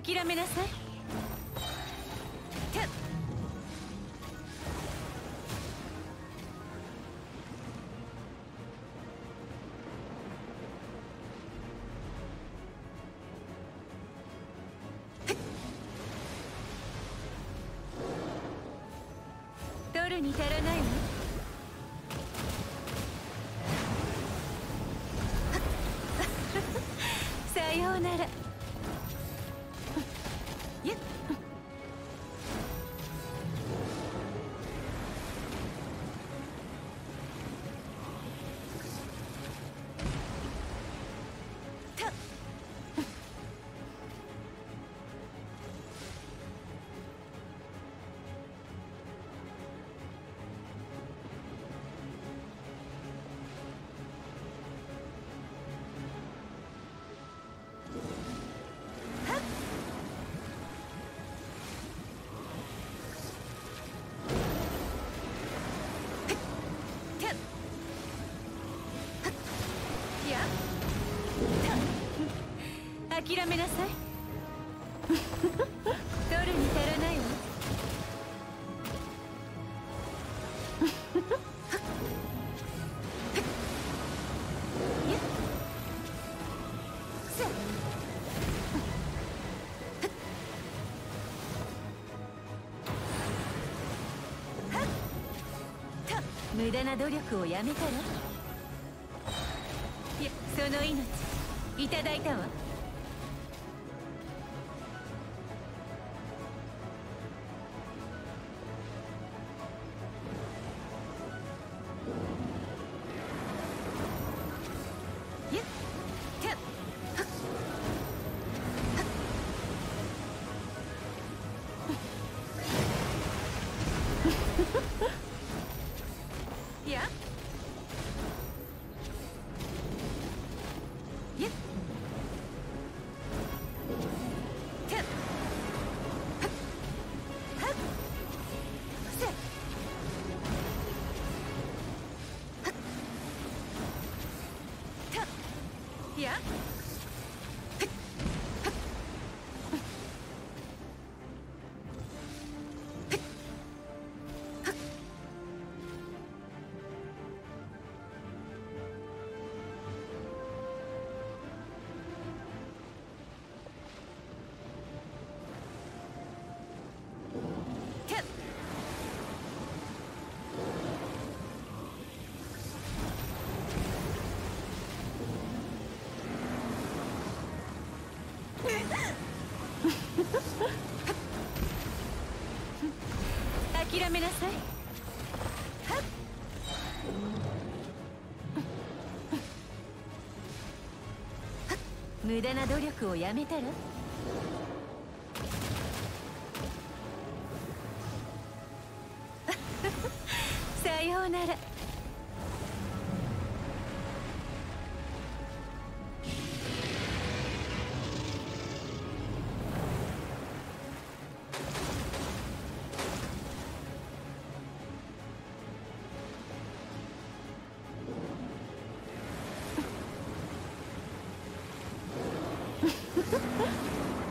諦めなさい。さようなら。諦めなさい。取るに足らないわ。無駄な努力をやめたら？いやその命いただいたわ。や。諦めなさい。無駄な努力をやめたら？さようなら。ハハハハ!